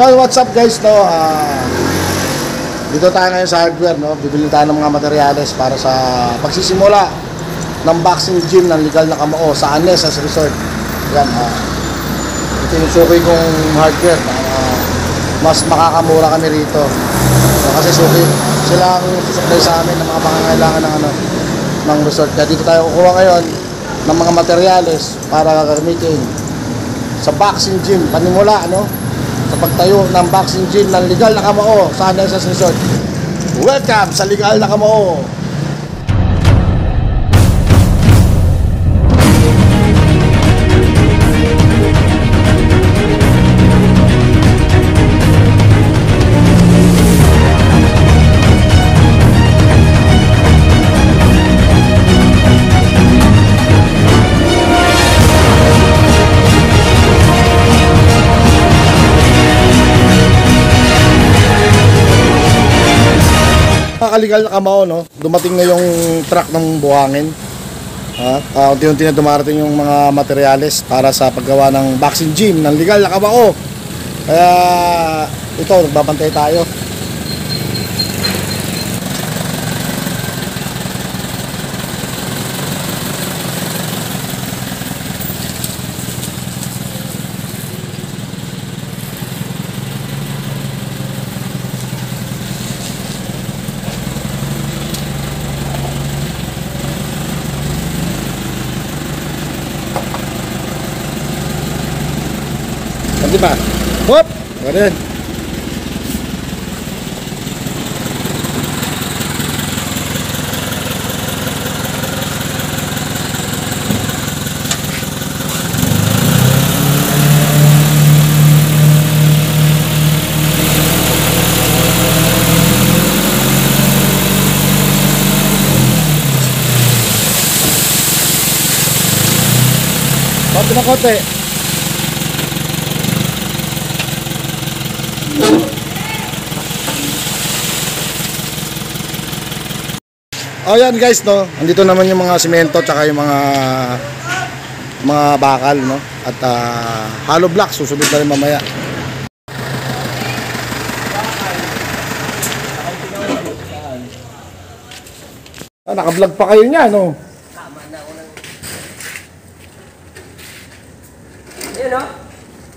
Hey, what's up guys, no? Ah, dito tayo ngayon sa hardware, no? Bibili tayo ng mga materyales para sa pagsisimula ng boxing gym ng legal na kamao sa Anesas Resort. Yan, ah. ito kong hardware. ah, mas makakamura kami rito. So, kasi suki, sila ang susupply sa amin ng mga pangangailangan ng ano, ng resort. Kaya dito tayo kukuha ngayon ng mga materyales para gagamitin sa boxing gym. Panimula, ano? Sa pagtayo ng boxing gym ng legal na kamao sa Anesas Resort. Welcome sa legal na kamao! Nakakaligal na kamao, no? Dumating na yung truck ng buhangin. Ha? Uh, unti-unti na dumarating yung mga materyales para sa paggawa ng boxing gym ng legal na kamao. Kaya ito, nagbabantay tayo. các bạn hốp và lên konti na konti Oh yan guys no, andito naman yung mga simento tsaka yung mga mga bakal no at ah, hollow block susunod na rin mamaya. Ah, naka-vlog pa kayo niya no. Yan o.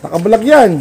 Naka-vlog yan.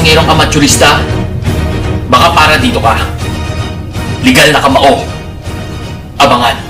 Boksingerong amaturista, baka para dito ka. Legal na kamao. Abangan.